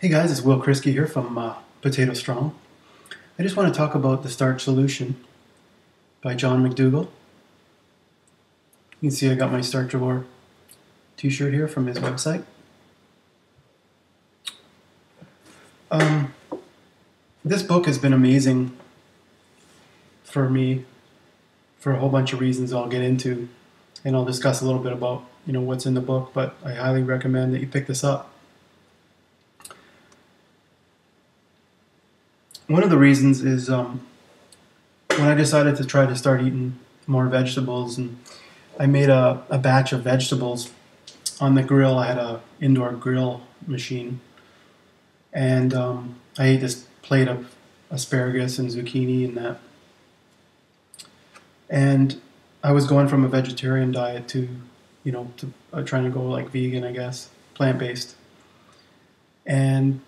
Hey guys, it's Will Kriski here from uh, Potato Strong. I just want to talk about The Starch Solution by John McDougall. You can see I got my Starch War t-shirt here from his website. Um, this book has been amazing for me for a whole bunch of reasons I'll get into and I'll discuss a little bit about you know what's in the book but I highly recommend that you pick this up one of the reasons is um, when I decided to try to start eating more vegetables, and I made a, a batch of vegetables on the grill. I had a indoor grill machine, and um, I ate this plate of asparagus and zucchini and that. And I was going from a vegetarian diet to, you know, to uh, trying to go like vegan, I guess, plant based. And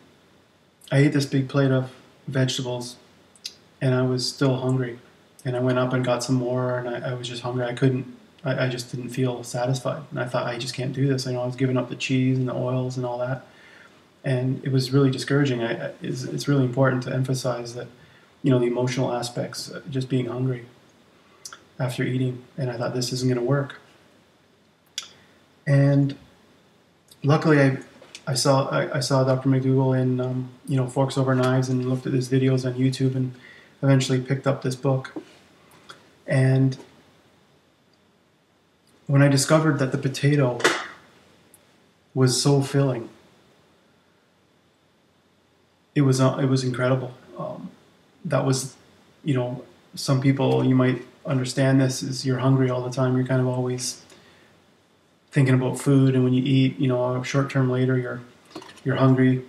I ate this big plate of vegetables, and I was still hungry. And I went up and got some more, and I, I was just hungry. I couldn't. I, I, just didn't feel satisfied, and I thought I just can't do this. I know I was giving up the cheese and the oils and all that, and it was really discouraging. I, it's, it's really important to emphasize that, you know, the emotional aspects, uh, just being hungry after eating, and I thought this isn't going to work. And luckily, I I saw I, I, saw Dr. McDougall in um, you know Forks Over Knives and looked at his videos on YouTube and eventually picked up this book. And when I discovered that the potato was so filling, it was uh, it was incredible. Um, that was, you know, some people you might understand this is you're hungry all the time. You're kind of always thinking about food, and when you eat, you know, a short term later, you're you're hungry.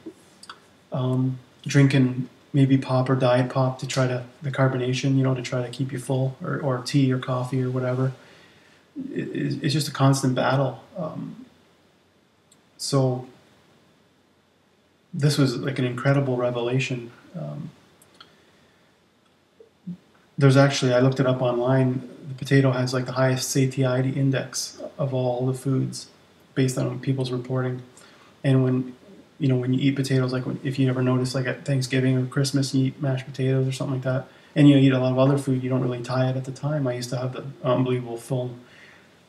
Um, drinking maybe pop or diet pop to try to the carbonation, you know, to try to keep you full, or, or tea or coffee or whatever. It, it's just a constant battle. Um, so this was like an incredible revelation. Um, there's actually I looked it up online. The potato has like the highest satiety index of all the foods, based on people's reporting. And when you know when you eat potatoes, like when, if you ever notice, like at Thanksgiving or Christmas, you eat mashed potatoes or something like that, and you eat a lot of other food, you don't really tie it at the time. I used to have the unbelievable full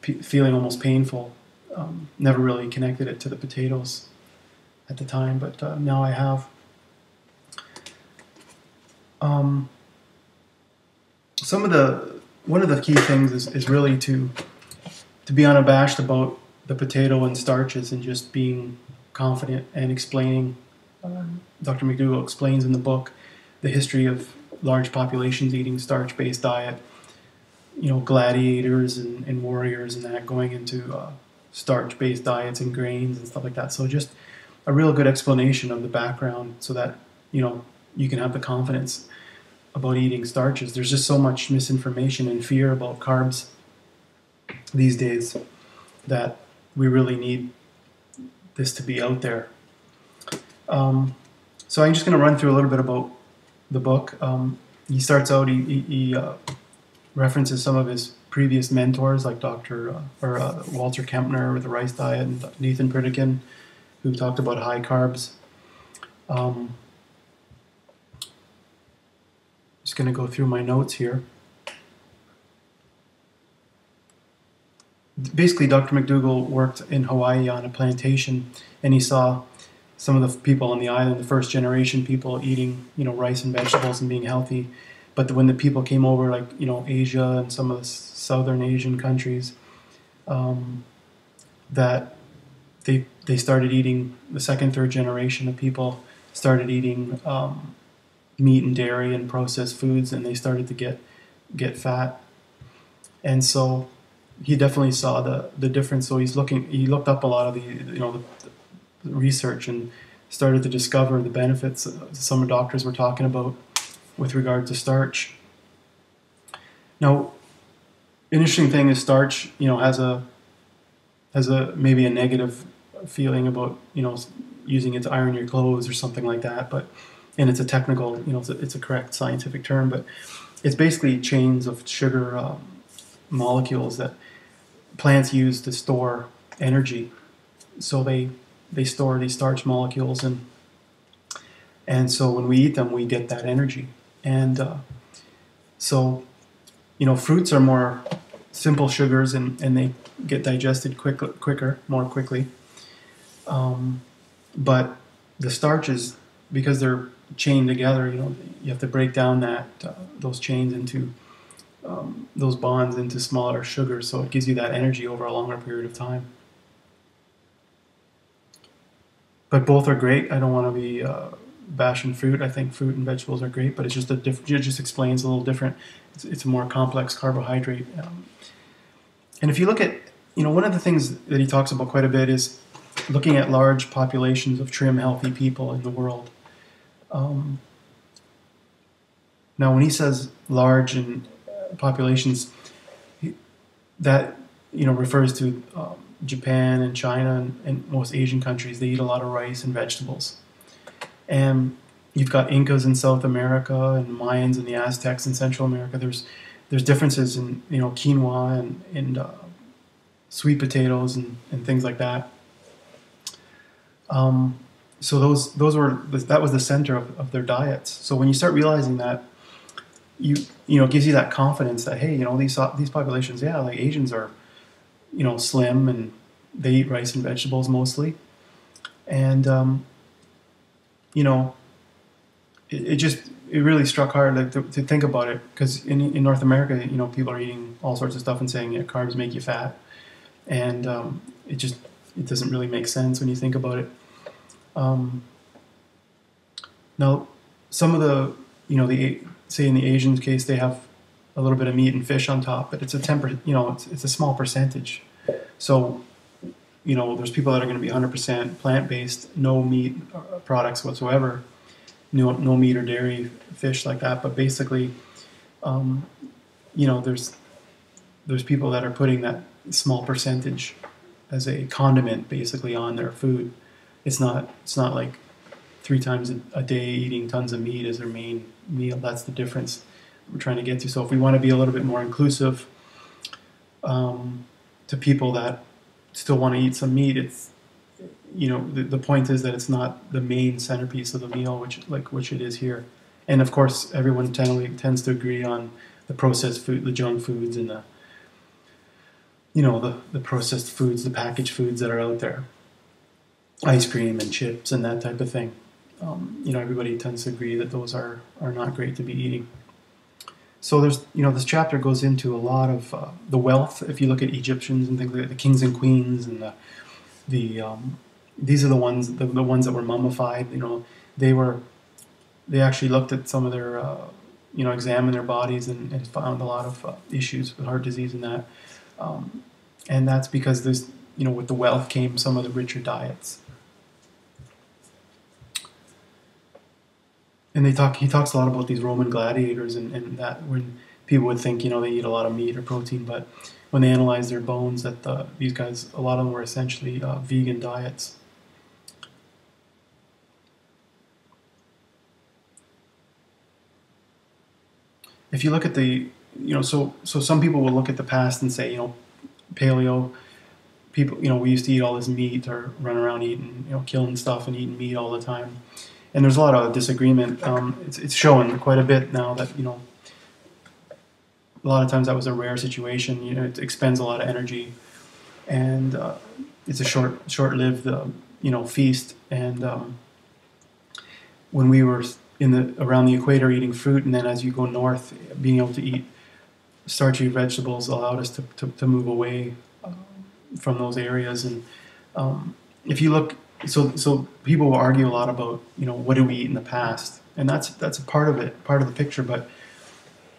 feeling, almost painful. Um, never really connected it to the potatoes at the time, but uh, now I have. Um, some of the one of the key things is, is really to to be unabashed about the potato and starches and just being confident and explaining. Dr. McDougall explains in the book the history of large populations eating starch-based diet. You know, gladiators and, and warriors and that going into uh, starch-based diets and grains and stuff like that. So just a real good explanation of the background so that you know you can have the confidence about eating starches. There's just so much misinformation and fear about carbs these days that we really need this to be out there. Um, so I'm just going to run through a little bit about the book. Um, he starts out, he, he, he uh, references some of his previous mentors like Dr. Uh, or uh, Walter Kempner with the rice diet and Nathan Pritikin, who talked about high carbs. Um, just going to go through my notes here. Basically, Dr. McDougall worked in Hawaii on a plantation, and he saw some of the people on the island, the first generation people, eating you know rice and vegetables and being healthy. But when the people came over, like you know Asia and some of the southern Asian countries, um, that they they started eating the second, third generation of people started eating um, meat and dairy and processed foods, and they started to get get fat. And so he definitely saw the the difference. So he's looking. He looked up a lot of the you know the, the research and started to discover the benefits some doctors were talking about with regard to starch. Now, interesting thing is starch. You know, has a has a maybe a negative feeling about you know using it to iron your clothes or something like that, but and it's a technical, you know, it's a, it's a correct scientific term, but it's basically chains of sugar um, molecules that plants use to store energy. So they they store these starch molecules and and so when we eat them, we get that energy. And uh, so, you know, fruits are more simple sugars, and, and they get digested quick, quicker, more quickly. Um, but the starches, because they're chained together, you know, you have to break down that uh, those chains into um, those bonds into smaller sugars, so it gives you that energy over a longer period of time. But both are great. I don't want to be uh, bashing fruit. I think fruit and vegetables are great, but it's just a different. It just explains a little different. It's, it's a more complex carbohydrate. Um, and if you look at, you know, one of the things that he talks about quite a bit is looking at large populations of trim, healthy people in the world. Um, now, when he says large and populations, that you know refers to um, Japan and China and, and, most Asian countries. They eat a lot of rice and vegetables, and you've got Incas in South America and Mayans and the Aztecs in Central America. There's there's differences in you know quinoa and, and uh, sweet potatoes and, and things like that. Um, so those those were that was the center of, of their diets. So when you start realizing that, you you know it gives you that confidence that hey you know these these populations yeah like Asians are you know slim and they eat rice and vegetables mostly, and um, you know it, it, just it really struck hard like to, to think about it because in, in North America you know people are eating all sorts of stuff and saying yeah, carbs make you fat, and um, it just it doesn't really make sense when you think about it. Um, now, some of the, you know, the say in the Asian case they have a little bit of meat and fish on top, but it's a temper, you know, it's, it's a small percentage. So, you know, there's people that are going to be 100% plant-based, no meat uh, products whatsoever, no, no meat or dairy, fish like that. But basically, um, you know, there's there's people that are putting that small percentage as a condiment basically on their food. It's not it's not like three times a, day eating tons of meat as their main meal. That's the difference we're trying to get to. So if we want to be a little bit more inclusive um, to people that still want to eat some meat, it's you know the, the point is that it's not the main centerpiece of the meal, which like which it is here. And of course, everyone tend, tends to agree on the processed food, the junk foods, and the you know the, the processed foods, the packaged foods that are out there, ice cream and chips and that type of thing. Um, you know, everybody tends to agree that those are are not great to be eating. So there's you know this chapter goes into a lot of uh, the wealth. If you look at Egyptians and things like that, the kings and queens and the the um, these are the ones the, the ones that were mummified. You know, they were they actually looked at some of their uh, you know examined their bodies and, and found a lot of uh, issues with heart disease and that. Um, and that's because there's, you know, with the wealth came some of the richer diets. And they talk. He talks a lot about these Roman gladiators, and, and that when people would think, you know, they eat a lot of meat or protein, but when they analyze their bones, that the, these guys, a lot of them were essentially uh, vegan diets. If you look at the you know, so so some people will look at the past and say, you know, paleo people, you know, we used to eat all this meat or run around eating, you know, killing stuff and eating meat all the time. And there's a lot of disagreement. Um, it's it's showing quite a bit now that you know, a lot of times that was a rare situation. You know, it expends a lot of energy, and uh, it's a short short-lived, uh, you know, feast. And um, when we were in the around the equator eating fruit, and then as you go north, being able to eat starchy vegetables allowed us to, to, to move away um, from those areas. And um, if you look, so so people will argue a lot about you know what did we eat in the past, and that's that's a part of it, part of the picture. But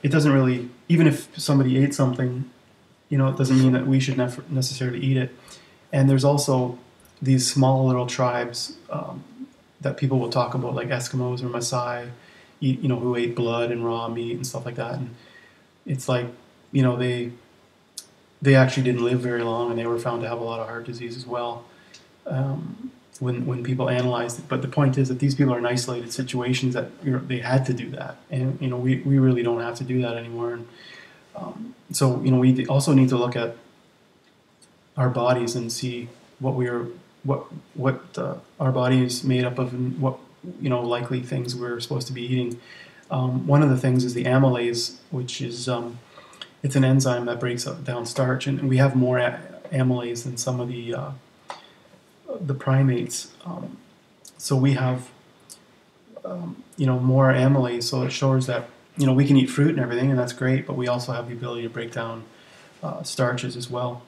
it doesn't really, even if somebody ate something, you know, it doesn't mean that we should necessarily eat it. And there's also these small little tribes um, that people will talk about, like Eskimos or Maasai, you know, who ate blood and raw meat and stuff like that. And it's like you know they they actually didn't live very long, and they were found to have a lot of heart disease as well. Um, when when people analyzed it, but the point is that these people are in isolated situations that you know, they had to do that, and you know we, we really don't have to do that anymore. And um, so you know we also need to look at our bodies and see what we are what what uh, our body is made up of and what you know likely things we're supposed to be eating. Um, one of the things is the amylase, which is um, it's an enzyme that breaks down starch, and we have more amylase than some of the uh, the primates. Um, so we have um, you know more amylase, so it shows that you know we can eat fruit and everything, and that's great. But we also have the ability to break down uh, starches as well.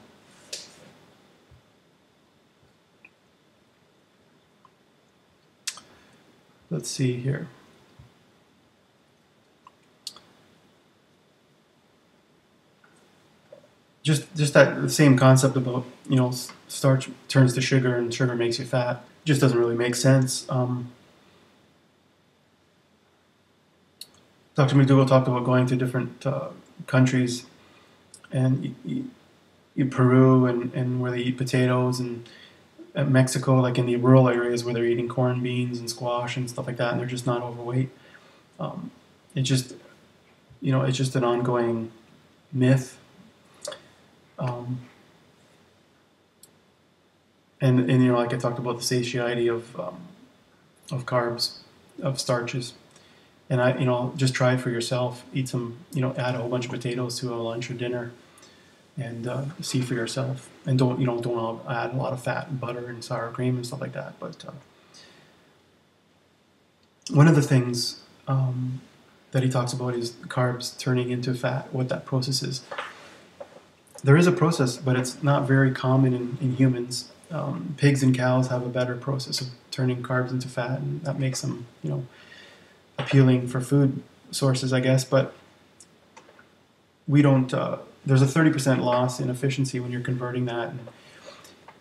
Let's see here. Just, just that same concept about you know starch turns to sugar and sugar makes you fat just doesn't really make sense. Um, Dr. McDougall talked about going to different uh, countries and Peru and, and where they eat potatoes and Mexico, like in the rural areas where they're eating corn, beans, and squash and stuff like that, and they're just not overweight. Um, it just, you know, it's just an ongoing myth. Um, and, and you know, like I talked about the satiety of um, of carbs, of starches, and I, you know, just try it for yourself. Eat some, you know, add a whole bunch of potatoes to a lunch or dinner and uh, see for yourself. And don't you know don't add a lot of fat and butter and sour cream and stuff like that. But uh, one of the things um, that he talks about is carbs turning into fat. What that process is. There is a process, but it's not very common in, in humans. Um, pigs and cows have a better process of turning carbs into fat, and that makes them, you know, appealing for food sources, I guess. But we don't. Uh, there's a 30% loss in efficiency when you're converting that. And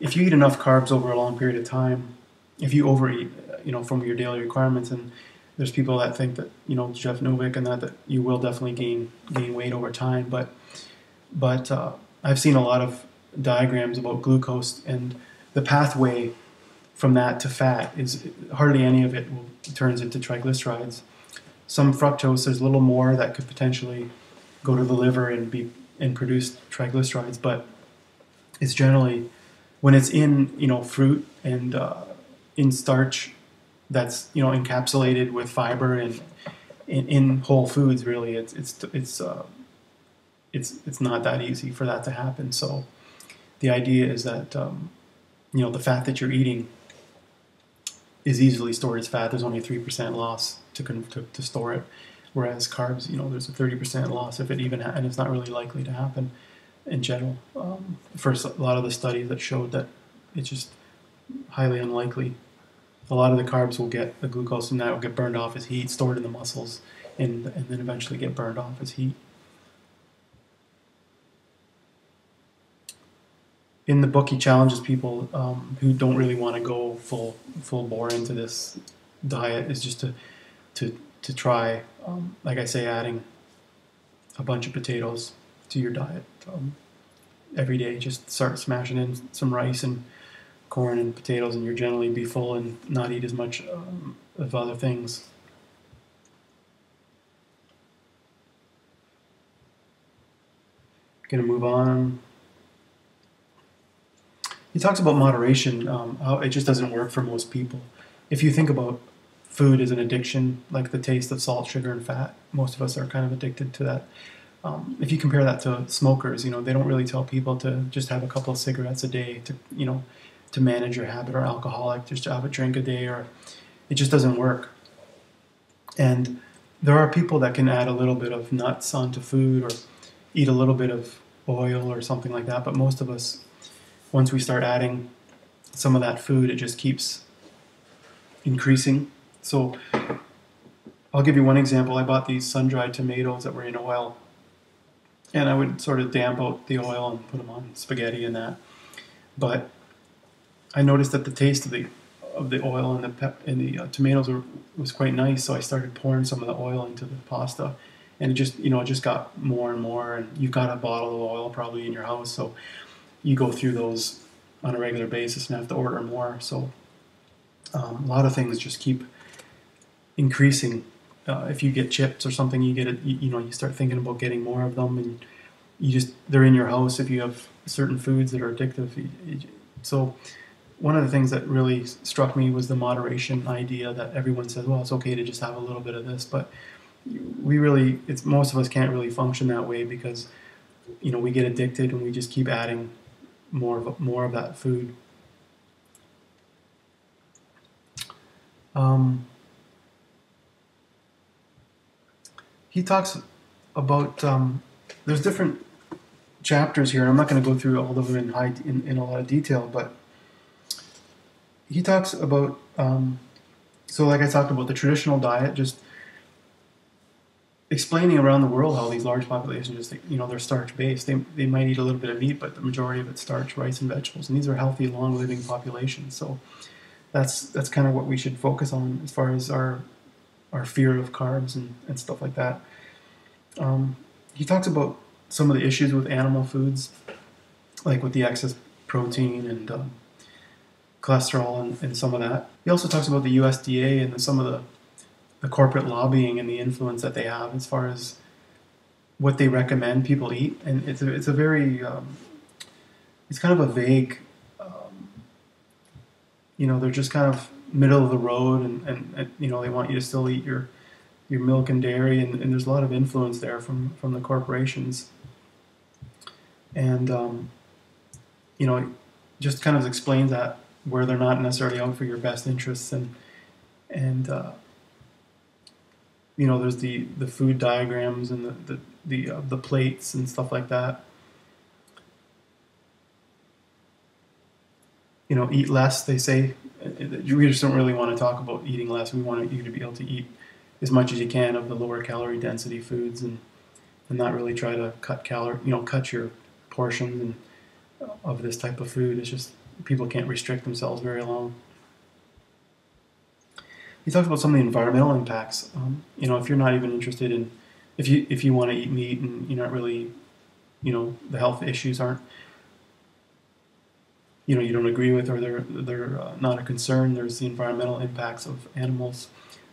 if you eat enough carbs over a long period of time, if you overeat, you know, from your daily requirements, and there's people that think that you know Jeff Novick and that that you will definitely gain gain weight over time, but but uh, I've seen a lot of diagrams about glucose and the pathway from that to fat is hardly any of it will, turns into triglycerides. Some fructose, there's a little more that could potentially go to the liver and be and produce triglycerides, but it's generally when it's in you know fruit and uh, in starch that's you know encapsulated with fiber and in, in whole foods. Really, it's it's it's uh, it's it's not that easy for that to happen. So the idea is that um, you know the fat that you're eating is easily stored as fat. There's only a three percent loss to, to to store it. Whereas carbs, you know, there's a 30% loss if it even, ha- and it's not really likely to happen in general. Um, for a lot of the studies that showed that it's just highly unlikely. A lot of the carbs will get the glucose and that will get burned off as heat, stored in the muscles, and and then eventually get burned off as heat. In the book, he challenges people um, who don't really want to go full full bore into this diet is just to to to try, um, like I say, adding a bunch of potatoes to your diet um, every day. Just start smashing in some rice and corn and potatoes, and you'll generally be full and not eat as much um, of other things. To move on. He talks about moderation, um, how it just doesn't work for most people. If you think about food as an addiction, like the taste of salt, sugar, and fat. Most of us are kind of addicted to that. Um, if you compare that to smokers, you know, they don't really tell people to just have a couple of cigarettes a day to, you know, to manage your habit or alcoholic, just to have a drink a day, or it just doesn't work. And there are people that can add a little bit of nuts onto food or eat a little bit of oil or something like that. But most of us, once we start adding some of that food, it just keeps increasing so I'll give you one example. I bought these sun-dried tomatoes that were in oil, and I would sort of damp out the oil and put them on spaghetti and that. But I noticed that the taste of the of the oil and the pep and the uh, tomatoes were, was quite nice. So I started pouring some of the oil into the pasta, and it just you know it just got more and more. And you've got a bottle of oil probably in your house, so you go through those on a regular basis and have to order more. So um, a lot of things just keep increasing. Uh, if you get chips or something, you get it. You, you, know, you start thinking about getting more of them, and you just they're in your house. If you have certain foods that are addictive, so one of the things that really struck me was the moderation idea that everyone says, well, it's okay to just have a little bit of this, but we really, it's most of us can't really function that way because, you know, we get addicted and we just keep adding more of more of that food. Um, he talks about um, there's different chapters here. I'm not going to go through all of them in high in, in a lot of detail, but he talks about um, so like I talked about the traditional diet, just explaining around the world how these large populations just you know they're starch based. They they might eat a little bit of meat, but the majority of it's starch, rice, and vegetables. And these are healthy, long living populations. So that's that's kind of what we should focus on as far as our our fear of carbs and, and stuff like that. Um, he talks about some of the issues with animal foods, like with the excess protein and um, cholesterol and, and, some of that. He also talks about the USDA and the, some of the, the corporate lobbying and the influence that they have as far as what they recommend people eat. And it's a, it's a very, um, it's kind of a vague, um, you know, they're just kind of middle of the road and, and, and, you know, they want you to still eat your, your milk and dairy and, and there's a lot of influence there from, from the corporations. And, um, you know, just kind of explains that where they're not necessarily out for your best interests and and uh, you know there's the the food diagrams and the the the, uh, the plates and stuff like that. You know eat less they say we just don't really want to talk about eating less. We want you to be able to eat as much as you can of the lower calorie density foods and and not really try to cut calorie you know cut your portions and of this type of food. It's just people can't restrict themselves very long. He talks about some of the environmental impacts. Um, you know, if you're not even interested in, if you if you want to eat meat and you're not really, you know, the health issues aren't, you know, you don't agree with or they're they're uh, not a concern. There's the environmental impacts of animals.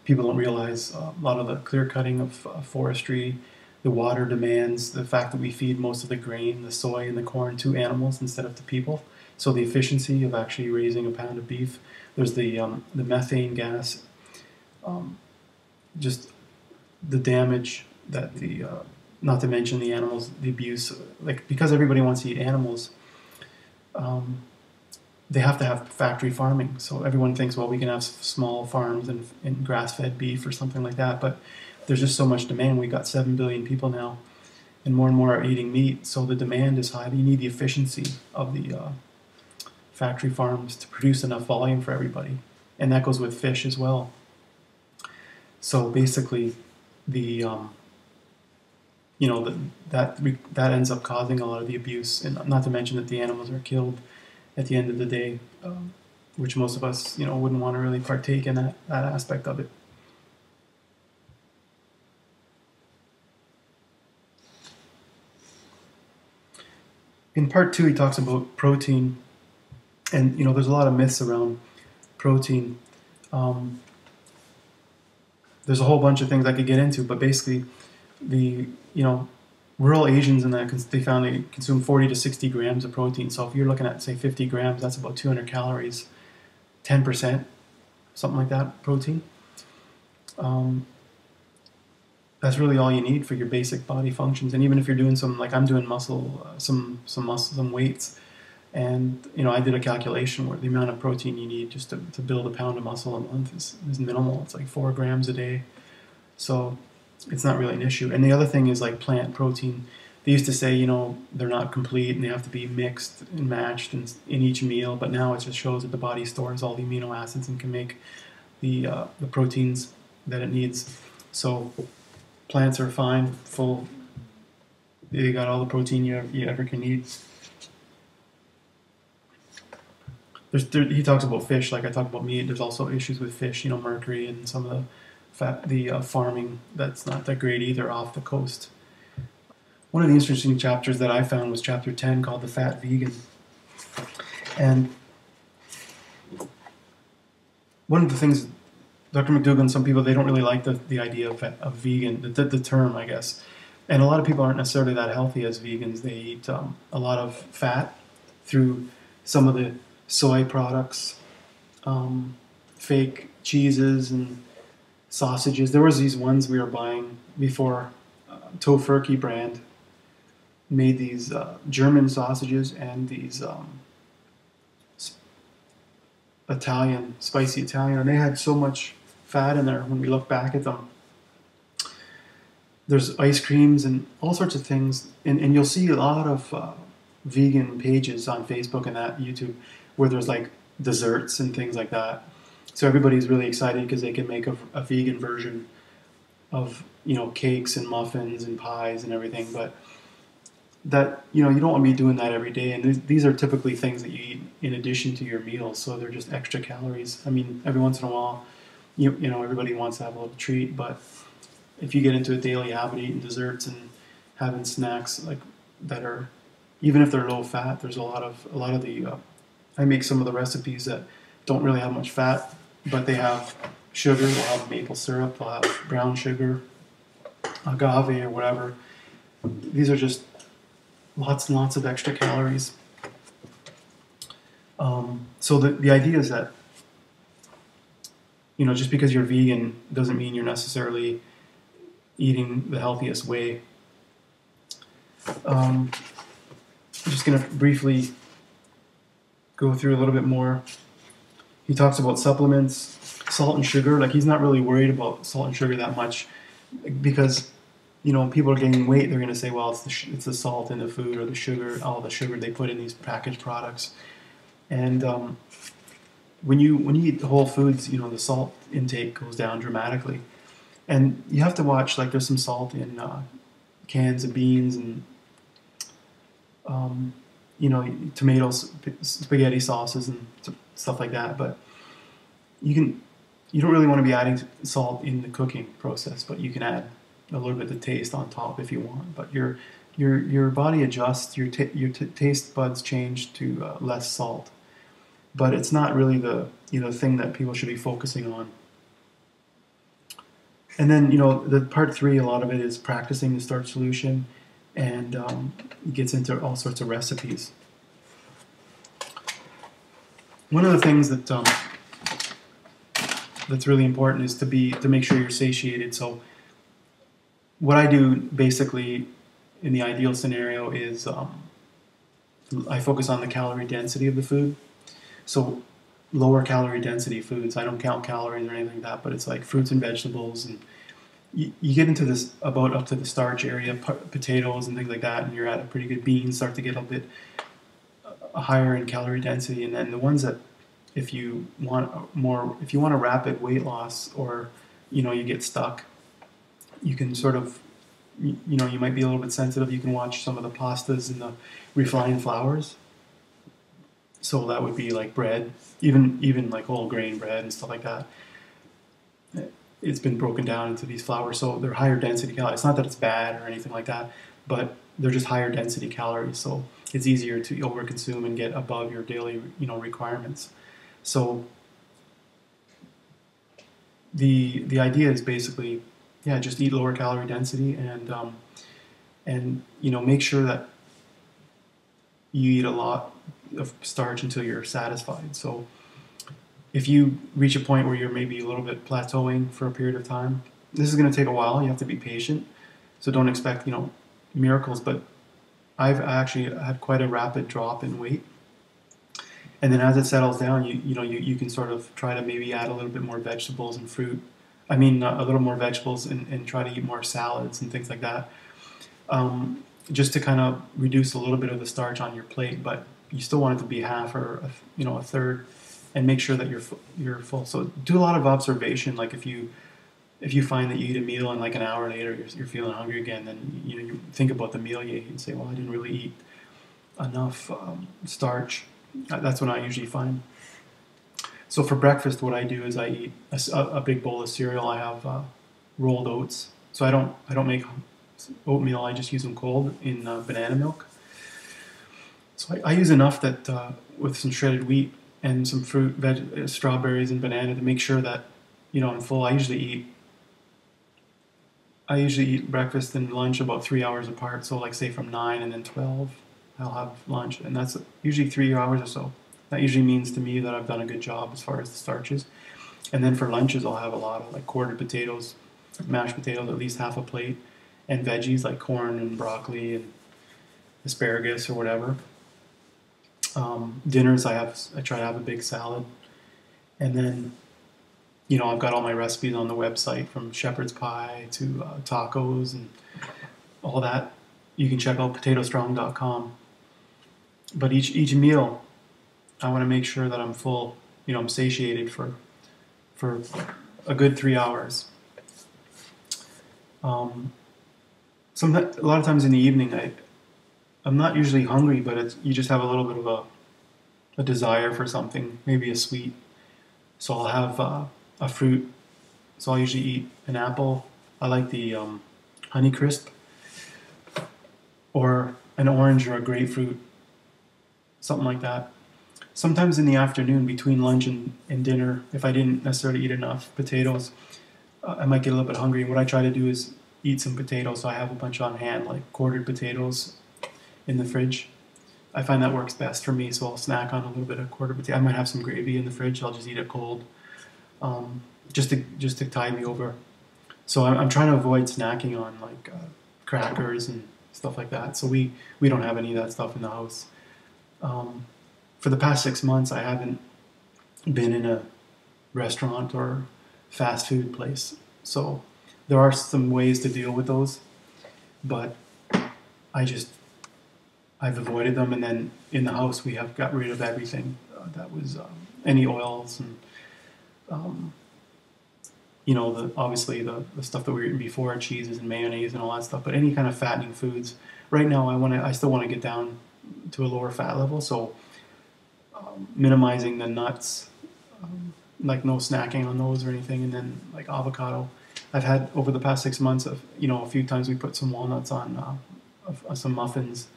People don't realize uh, a lot of the clear cutting of uh, forestry, the water demands, the fact that we feed most of the grain, the soy, and the corn to animals instead of to people. So the efficiency of actually raising a pound of beef. There's the um, the methane gas. Um, just the damage that the uh, not to mention the animals, the abuse. Like because everybody wants to eat animals. Um, they have to have factory farming. So everyone thinks, well, we can have small farms and, and grass-fed beef or something like that. But there's just so much demand. We've got seven billion people now, and more and more are eating meat. So the demand is high. You need the efficiency of the uh, factory farms to produce enough volume for everybody. And that goes with fish as well. So basically, the um, you know the, that that ends up causing a lot of the abuse, and not to mention that the animals are killed at the end of the day, um, which most of us you know wouldn't want to really partake in that that aspect of it. In part two, he talks about protein and you know there's a lot of myths around protein. Um, there's a whole bunch of things I could get into, but basically, the you know rural Asians in that they found they consume 40 to 60 grams of protein. So if you're looking at say 50 grams, that's about 200 calories, 10 percent, something like that protein. Um, that's really all you need for your basic body functions. And even if you're doing some like I'm doing muscle, uh, some some muscle, some weights, and you know, I did a calculation where the amount of protein you need just to, to build a pound of muscle a month is, is minimal. It's like four grams a day, so it's not really an issue. And the other thing is like plant protein. They used to say, you know, they're not complete and they have to be mixed and matched in, in each meal. But now it just shows that the body stores all the amino acids and can make the uh, the proteins that it needs. So plants are fine, full. They got all the protein you, you ever can need. There's there, he talks about fish like I talk about meat. There's also issues with fish, you know, mercury and some of the fat, the uh, farming that's not that great either off the coast. One of the interesting chapters that I found was chapter 10 called The Fat Vegan. And one of the things, Dr. McDougall some people, they don't really like the, the idea of, of vegan, the, the term, I guess. And a lot of people aren't necessarily that healthy as vegans. They eat um, a lot of fat through some of the soy products, um, fake cheeses and sausages. There was these ones we were buying before. Uh, Tofurky brand made these uh, German sausages and these um, Italian, spicy Italian, and they had so much fat in there when we look back at them. There's ice creams and all sorts of things, and, and you'll see a lot of uh, vegan pages on Facebook and that YouTube where there's like desserts and things like that. So everybody's really excited because they can make a, a vegan version of you know cakes and muffins and pies and everything, but that you know you don't want to be doing that every day. And these, these are typically things that you eat in addition to your meals. So they're just extra calories. I mean every once in a while you, you know everybody wants to have a little treat. But if you get into a daily habit eating desserts and having snacks like that are even if they're low fat there's a lot of a lot of the uh, i make some of the recipes that don't really have much fat but they have sugar they'll have maple syrup they'll have brown sugar agave or whatever these are just lots and lots of extra calories. Um, so the, the idea is that, you know, just because you're vegan doesn't mean you're necessarily eating the healthiest way. Um, I'm just going to briefly go through a little bit more. He talks about supplements, salt and sugar. Like he's not really worried about salt and sugar that much because you know, when people are gaining weight, they're going to say, well, it's the, it's the salt in the food or the sugar, all the sugar they put in these packaged products. And um, when you when you eat whole foods, you know, the salt intake goes down dramatically. And you have to watch, like, there's some salt in uh, cans of beans and, um, you know, tomatoes, spaghetti sauces, and stuff like that. But you can, you don't really want to be adding salt in the cooking process, but you can add a little bit of taste on top if you want. But your your your body adjusts, your your taste buds change to uh, less salt. But it's not really the you know thing that people should be focusing on. And then you know the part three, a lot of it is practicing the starch solution, and um, gets into all sorts of recipes. One of the things that um, that's really important is to be to make sure you're satiated. So what I do basically in the ideal scenario is um, I focus on the calorie density of the food. So lower calorie density foods. I don't count calories or anything like that, but it's like fruits and vegetables and you, you get into this about up to the starch area, potatoes and things like that, and you're at a pretty good beans start to get a bit higher in calorie density, and then the ones that if you want more, if you want a rapid weight loss or you know you get stuck, you can sort of you, you know you might be a little bit sensitive. You can watch some of the pastas and the refined flours. So that would be like bread, even even like whole grain bread and stuff like that. It's been broken down into these flours, so they're higher density calories. It's not that it's bad or anything like that, but they're just higher density calories. So it's easier to overconsume and get above your daily you know requirements. So the the idea is basically yeah, just eat lower calorie density and um, and you know make sure that you eat a lot of starch until you're satisfied. So if you reach a point where you're maybe a little bit plateauing for a period of time, this is going to take a while. You have to be patient. So don't expect you know miracles. But I've actually had quite a rapid drop in weight. And then as it settles down, you you know you, you can sort of try to maybe add a little bit more vegetables and fruit I mean, a little more vegetables and, and, try to eat more salads and things like that. Um, just to kind of reduce a little bit of the starch on your plate, but you still want it to be half or you know a third, and make sure that you're you're full. So do a lot of observation. Like if you if you find that you eat a meal and like an hour later you're, you're feeling hungry again, then you know you think about the meal you ate and say, well, I didn't really eat enough um, starch. That's what I usually find. So for breakfast, what I do is I eat a, a big bowl of cereal. I have uh, rolled oats. So I don't I don't make oatmeal. I just use them cold in uh, banana milk. So I, I use enough that uh, with some shredded wheat and some fruit, veg, uh, strawberries and banana to make sure that you know I'm full. I usually eat. I usually eat breakfast and lunch about three hours apart. So like say from nine and then twelve, I'll have lunch, and that's usually three hours or so That usually means to me that I've done a good job as far as the starches. And then for lunches, I'll have a lot of like quartered potatoes, mashed potatoes, at least half a plate, and veggies like corn and broccoli and asparagus or whatever. Um, dinners, I have I try to have a big salad, and then you know I've got all my recipes on the website from shepherd's pie to uh, tacos and all that. You can check out potatostrong.com. But each each meal, I want to make sure that I'm full. You know, I'm satiated for for a good three hours. Um, some a lot of times in the evening, I I'm not usually hungry, but it's you just have a little bit of a a desire for something, maybe a sweet. So I'll have uh, a fruit. So I'll usually eat an apple. I like the um, Honey Crisp, or an orange or a grapefruit, something like that. Sometimes in the afternoon, between lunch and, and dinner, if I didn't necessarily eat enough potatoes, uh, I might get a little bit hungry. And what I try to do is eat some potatoes. So I have a bunch on hand, like quartered potatoes in the fridge. I find that works best for me, so I'll snack on a little bit of quarter potato. I might have some gravy in the fridge. I'll just eat it cold, um, just to just to tide me over. So I'm, I'm trying to avoid snacking on like uh, crackers and stuff like that. So we we don't have any of that stuff in the house. Um, for the past six months, I haven't been in a restaurant or fast food place. So there are some ways to deal with those, but I just I've avoided them. And then in the house, we have got rid of everything uh, that was um, any oils and um, you know the obviously the, the stuff that we were eating before cheeses and mayonnaise and all that stuff. But any kind of fattening foods. Right now, I want to I still want to get down to a lower fat level. So um, minimizing the nuts. Um, like no snacking on those or anything, and then like avocado. I've had over the past six months of you know a few times we put some walnuts on uh, of some muffins,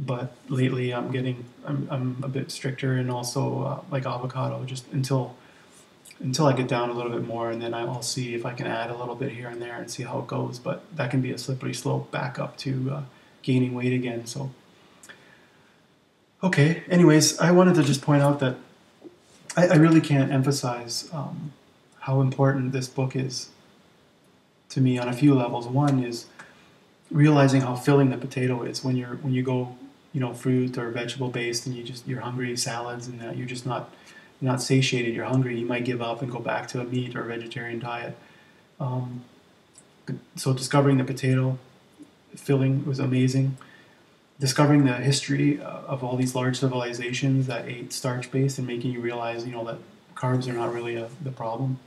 but lately I'm getting I'm, I'm a bit stricter and also uh, like avocado just until until I get down a little bit more and then I'll see if I can add a little bit here and there and see how it goes. But that can be a slippery slope back up to uh, gaining weight again. So okay. Anyways, I wanted to just point out that I, I really can't emphasize um, how important this book is to me on a few levels. One is realizing how filling the potato is when you're when you go you know fruit or vegetable based and you just you're hungry salads and that you're just not not satiated you're hungry you might give up and go back to a meat or vegetarian diet. Um, so discovering the potato filling was amazing. Discovering the history uh, of all these large civilizations that ate starch based and making you realize you know that carbs are not really a, the problem.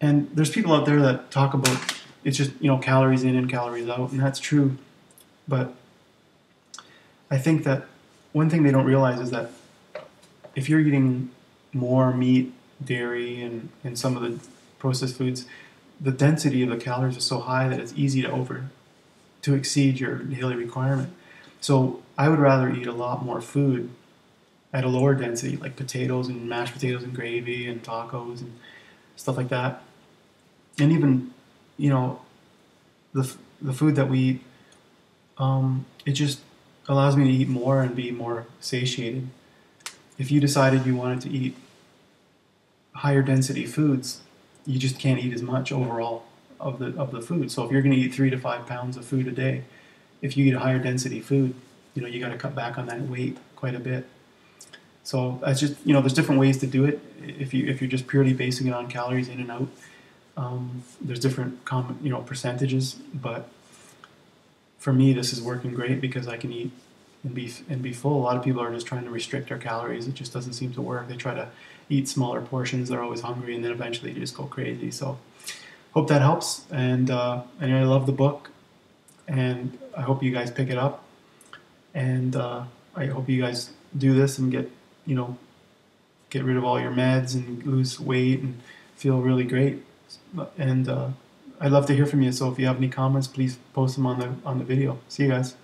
And there's people out there that talk about it's just you know calories in and calories out and that's true. But i think that one thing they don't realize is that if you're eating more meat dairy and, and some of the processed foods the density of the calories is so high that it's easy to over to exceed your daily requirement. So I would rather eat a lot more food at a lower density, like potatoes and mashed potatoes and gravy and tacos and stuff like that. And even, you know, the the food that we eat, um, it just allows me to eat more and be more satiated. If you decided you wanted to eat higher density foods, you just can't eat as much overall of the of the food. So if you're going to eat three to five pounds of food a day, if you eat a higher density food, you know you got to cut back on that weight quite a bit. So that's just you know there's different ways to do it. If you if you're just purely basing it on calories in and out, um, there's different common you know percentages. But for me, this is working great because I can eat and be and be full. A lot of people are just trying to restrict their calories. It just doesn't seem to work. They try to eat smaller portions. They're always hungry, and then eventually they just go crazy. So hope that helps. And uh, anyway, I love the book, and I hope you guys pick it up. And uh, I hope you guys do this and get you know get rid of all your meds and lose weight and feel really great. And uh, I'd love to hear from you. So if you have any comments, please post them on the on the video. See you guys.